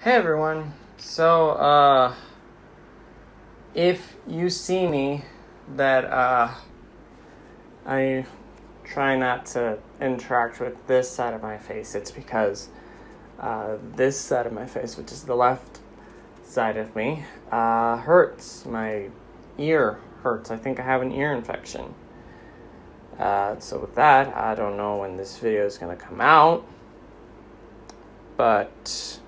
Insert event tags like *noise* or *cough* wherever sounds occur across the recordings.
Hey everyone. So, uh, if you see me, that uh, I try not to interact with this side of my face, it's because uh, this side of my face, which is the left side of me, uh, hurts. My ear hurts. I think I have an ear infection. Uh, so, with that, I don't know when this video is going to come out, but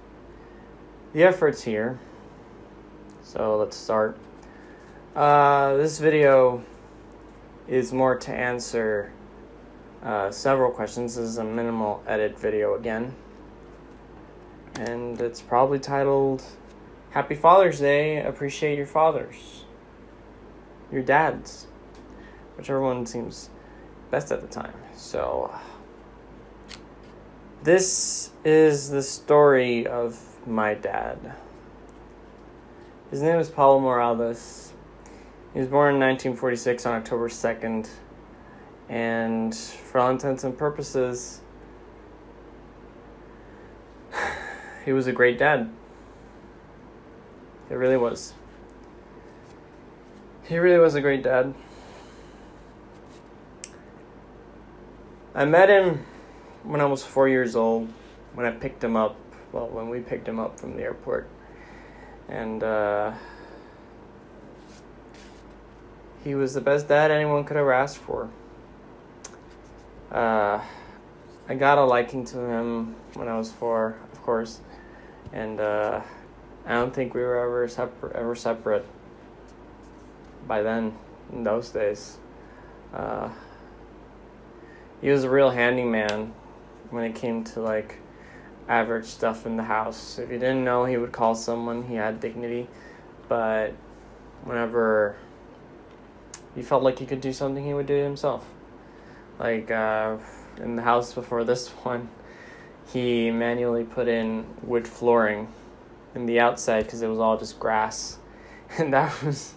the effort's here. So let's start. Uh, this video is more to answer uh, several questions. This is a minimal edit video again. And it's probably titled Happy Father's Day. Appreciate your fathers. Your dads. Whichever one seems best at the time. So, this is the story of my dad. His name is Paulo Morales. He was born in 1946 on October 2nd, and for all intents and purposes, *sighs* he was a great dad. He really was. He really was a great dad. I met him when I was four years old, when I picked him up well, when we picked him up from the airport. And uh, he was the best dad anyone could have asked for. Uh, I got a liking to him when I was four, of course, and uh, I don't think we were ever separate. Ever separate. By then, in those days, uh, he was a real handyman when it came to like average stuff in the house. If you didn't know, he would call someone. He had dignity, but whenever he felt like he could do something, he would do it himself. Like uh, in the house before this *laughs* one, he manually put in wood flooring in the outside because it was all just grass, *laughs* and that was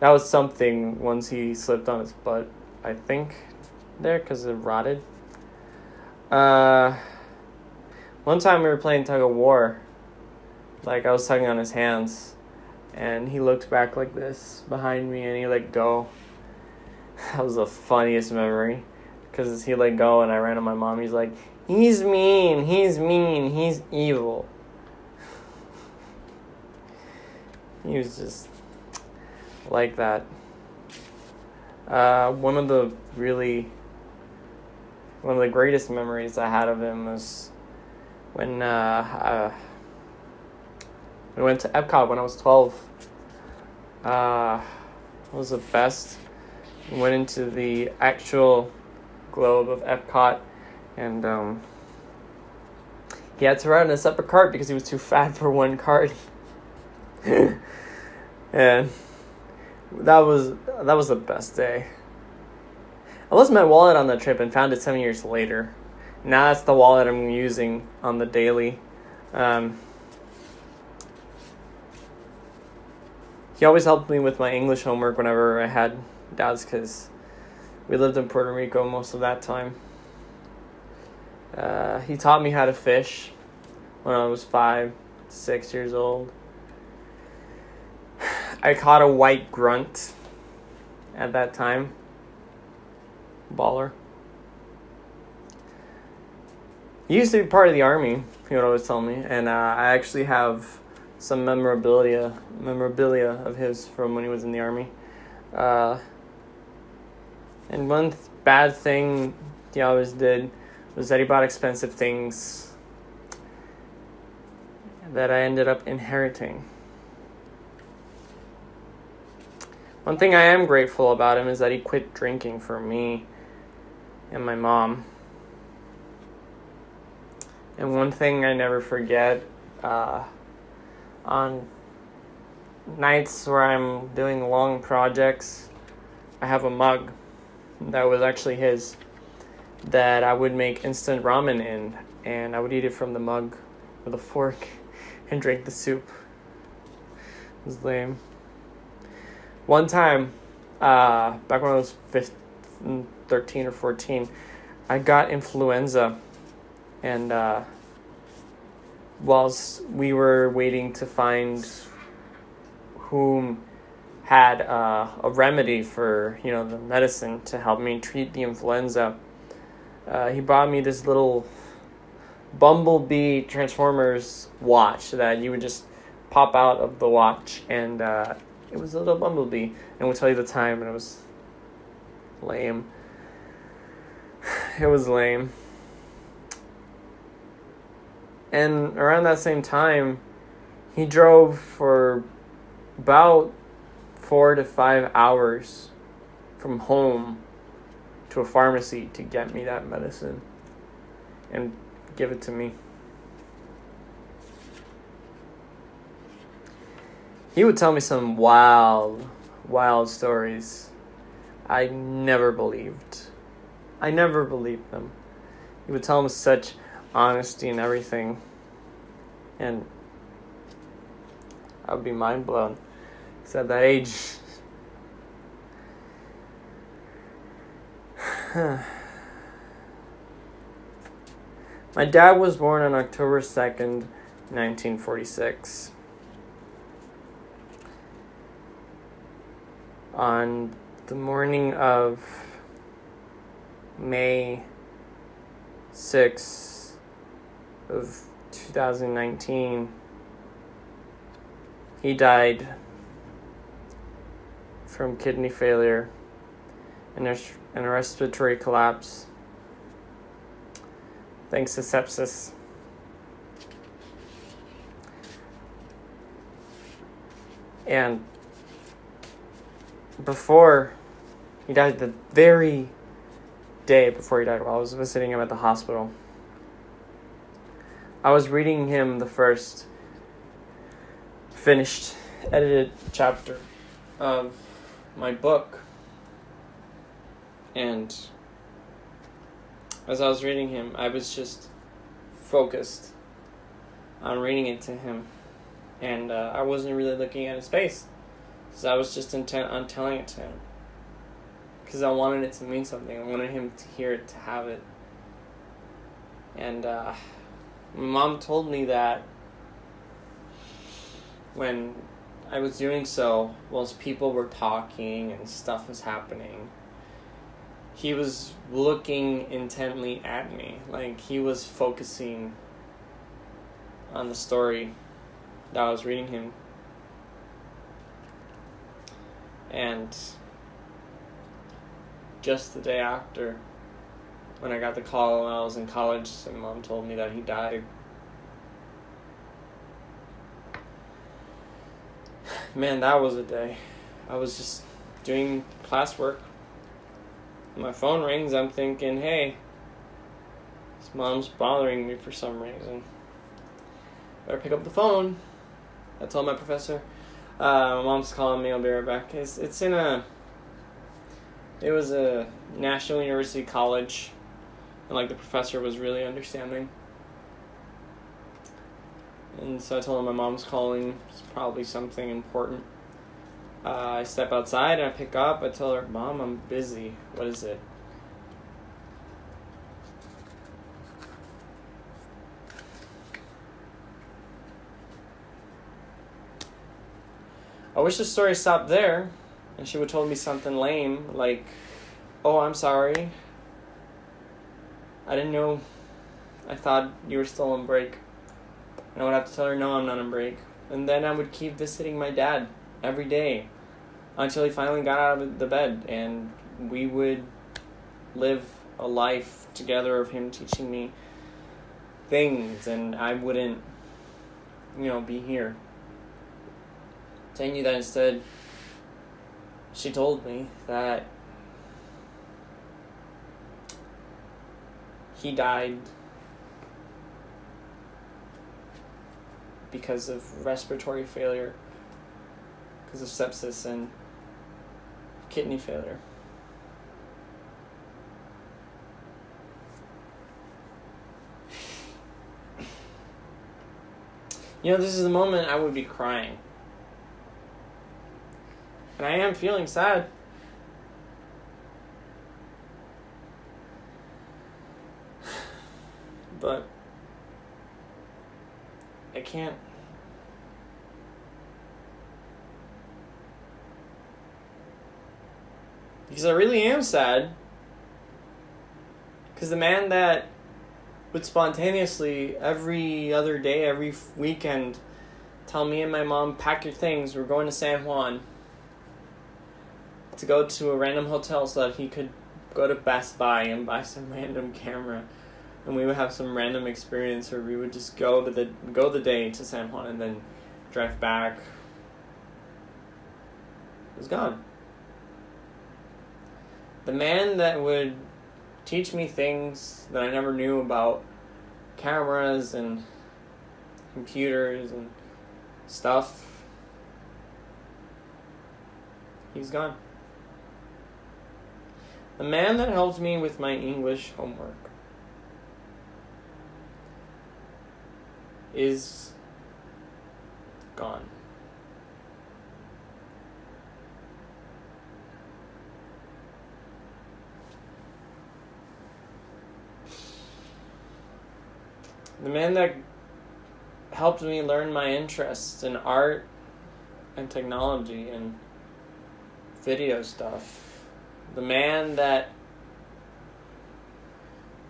that was something. Once he slipped on his butt, I think, there because it rotted. Uh, one time we were playing tug of war. Like I was tugging on his hands, and he looked back like this behind me, and he let go. *laughs* That was the funniest memory, because he let go, and I ran to my mom. He's like, "He's mean. He's mean. He's evil." *laughs* he was just like that. Uh, one of the really, one of the greatest memories I had of him was when uh, uh, we went to Epcot when I was 12. Uh, it was the best. Went into the actual globe of Epcot, and um, he had to ride in a separate cart because he was too fat for one cart. *laughs* and that was that was the best day. I lost my wallet on that trip and found it seven years later. Now that's the wallet I'm using on the daily. Um, he always helped me with my English homework whenever I had doubts because we lived in Puerto Rico most of that time. Uh, he taught me how to fish when I was five, six years old. *sighs* I caught a white grunt at that time. Baller. He used to be part of the army. He would always tell me, and uh, I actually have some memorabilia memorabilia of his from when he was in the army. Uh, and one th- bad thing he always did was that he bought expensive things that I ended up inheriting. One thing I am grateful about him is that he quit drinking for me and my mom. And one thing I never forget uh, on nights where I'm doing long projects, I have a mug that was actually his that I would make instant ramen in, and I would eat it from the mug with a fork *laughs* and drink the soup. It was lame. One time, uh, back when I was 15, 13 or 14, I got influenza and uh, whilst we were waiting to find whom had uh, a remedy for you know the medicine to help me treat the influenza, uh, he brought me this little Bumblebee Transformers watch that you would just pop out of the watch, and uh, it was a little Bumblebee, and would tell you the time, and it was lame. *sighs* It was lame. And around that same time, he drove for about four to five hours from home to a pharmacy to get me that medicine and give it to me. He would tell me some wild, wild stories I never believed. I never believed them. He would tell them such honesty and everything. And I would be mind blown. Because at that age, *sighs* My dad was born on October 2nd, 1946. On the morning of May 6th of 2019, he died from kidney failure and a, and a respiratory collapse thanks to sepsis. And before he died, the very day before he died, while I was visiting him at the hospital, I was reading him the first finished edited chapter of my book. And as I was reading him, I was just focused on reading it to him. And uh, I wasn't really looking at his face. Because I was just intent on telling it to him. Because I wanted it to mean something. I wanted him to hear it, to have it. And uh, my mom told me that when I was doing so, whilst people were talking and stuff was happening, he was looking intently at me. Like he was focusing on the story that I was reading him. And just the day after, when I got the call when I was in college, and mom told me that he died. Man, that was a day. I was just doing classwork. My phone rings, I'm thinking, hey, his mom's bothering me for some reason. Better pick up the phone. I told my professor, uh, my mom's calling me. I'll be right back. It's it's in a. It was a national university college, and like the professor was really understanding. And so I told him my mom's calling. It's probably something important. Uh, I step outside and I pick up. I tell her, "Mom, I'm busy. What is it?" I wish the story stopped there and she would have told me something lame like, "Oh, I'm sorry. I didn't know. I thought you were still on break." And I would have to tell her, "No, I'm not on break." And then I would keep visiting my dad every day until he finally got out of the bed and we would live a life together of him teaching me things and I wouldn't you know be here telling you that instead she told me that he died because of respiratory failure, because of sepsis and kidney failure. You know, this is the moment I would be crying. And I am feeling sad. But I can't. Because I really am sad. Because the man that would spontaneously, every other day, every weekend, tell me and my mom, pack your things, we're going to San Juan. To go to a random hotel so that he could go to Best Buy and buy some *laughs* random camera. And we would have some random experience where we would just go to the go the day to San Juan and then drive back. It was gone. The man that would teach me things that I never knew about cameras and computers and stuff. He's gone. The man that helped me with my English homework is gone. The man that helped me learn my interests in art and technology and video stuff. The man that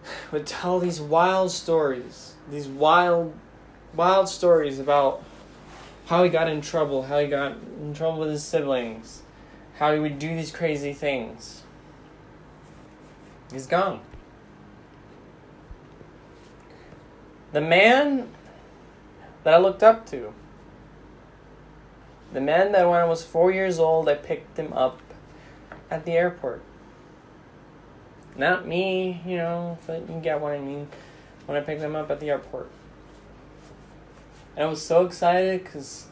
*sighs* would tell these wild stories, these wild, wild stories about how he got in trouble, how he got in trouble with his siblings, how he would do these crazy things. He's gone. The man that I looked up to. The man that when I was four years old, I picked him up at the airport. Not me, you know, but you get what I mean. When I picked him up at the airport. And I was so excited because,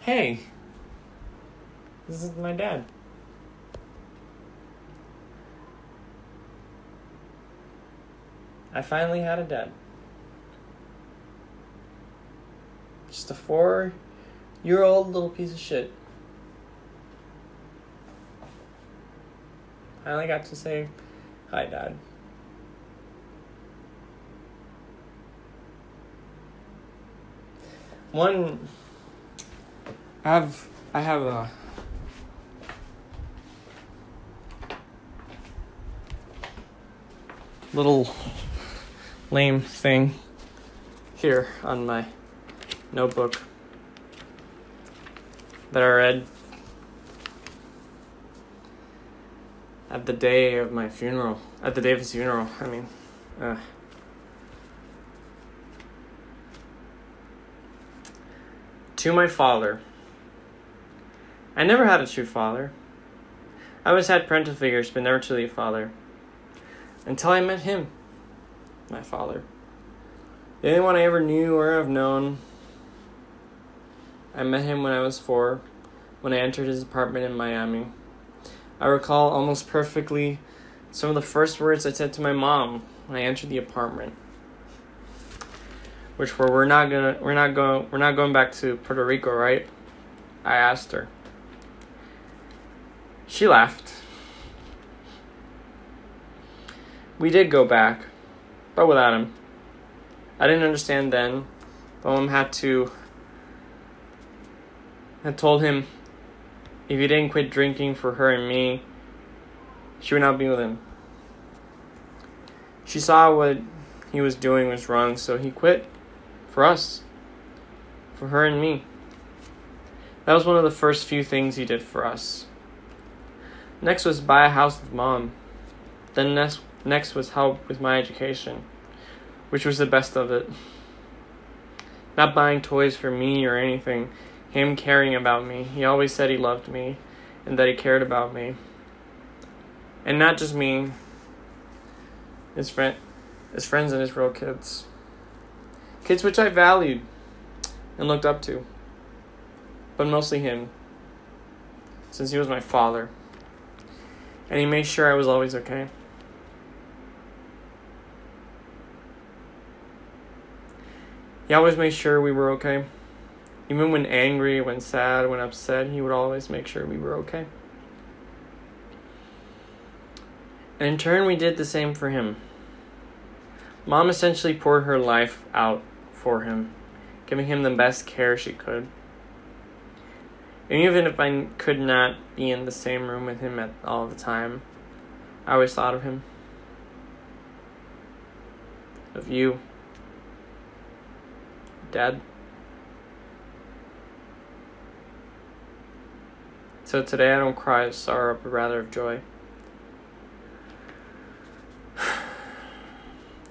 hey, this is my dad. I finally had a dad. Just a four year old little piece of shit. I only got to say hi, Dad. One, I have I have a little lame thing here on my notebook that I read at the day of my funeral. At the day of his funeral, I mean. Uh, to my father. I never had a true father. I always had parental figures, but never truly a father. Until I met him, my father. The only one I ever knew or have known I met him when I was four, when I entered his apartment in Miami. I recall almost perfectly some of the first words I said to my mom when I entered the apartment, which were, "We're not gonna, we're not going, we're not going back to Puerto Rico, right?" I asked her. She laughed. We did go back, but without him. I didn't understand then, mom had to I told him if he didn't quit drinking for her and me, she would not be with him. She saw what he was doing was wrong, so he quit for us, for her and me. That was one of the first few things he did for us. Next was buy a house with mom. Then next, next was help with my education, which was the best of it. Not buying toys for me or anything him caring about me. He always said he loved me and that he cared about me. And not just me, his friend his friends and his real kids. Kids which I valued and looked up to. But mostly him. Since he was my father. And he made sure I was always okay. He always made sure we were okay. Even when angry, when sad, when upset, he would always make sure we were okay. And in turn, we did the same for him. Mom essentially poured her life out for him, giving him the best care she could. And even if I could not be in the same room with him at all the time, I always thought of him. Of you. Dad. So today I don't cry of sorrow, but rather of joy.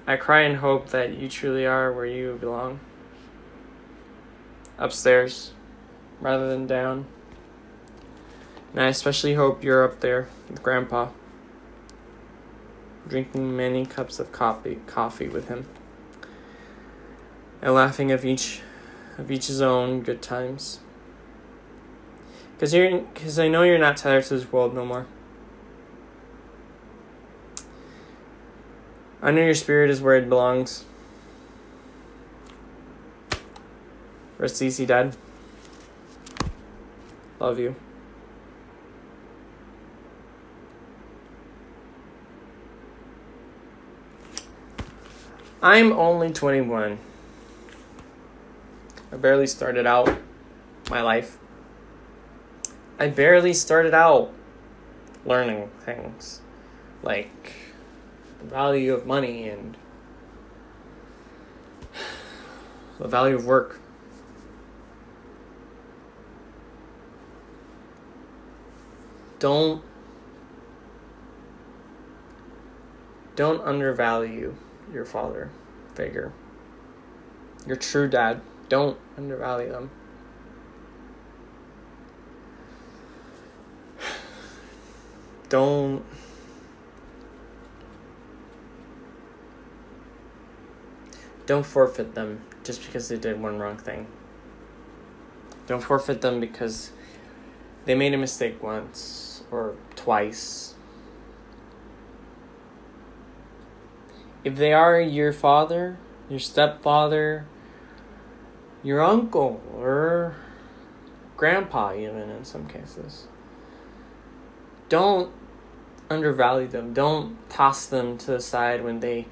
I cry in hope that you truly are where you belong. Upstairs, rather than down. And I especially hope you're up there with Grandpa, drinking many cups of coffee, coffee with him, and laughing of each, of each his own good times. Cause you're, cause I know you're not tethered to this world no more. I know your spirit is where it belongs. Rest easy, Dad. Love you. I'm only 21. I barely started out my life. I barely started out learning things like the value of money and the value of work. Don't don't undervalue your father figure. Your true dad. Don't undervalue them. Don't don't forfeit them just because they did one wrong thing. Don't forfeit them because they made a mistake once or twice. If they are your father, your stepfather, your uncle, or grandpa, even in some cases, don't undervalue them. Don't toss them to the side when they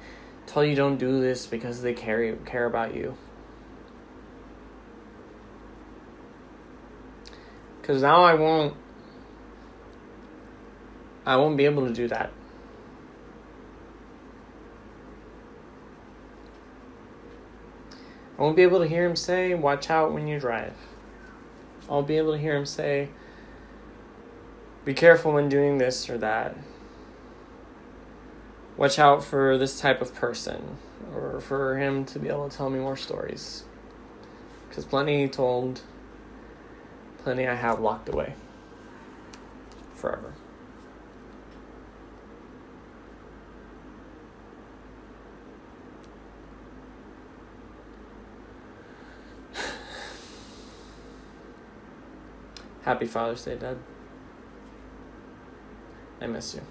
tell you don't do this because they care care about you. Cause now I won't I won't be able to do that. I won't be able to hear him say, watch out when you drive. I'll be able to hear him say, be careful when doing this or that watch out for this type of person or for him to be able to tell me more stories. Because plenty told, plenty I have locked away forever. *sighs* Happy Father's Day, Dad. I miss you.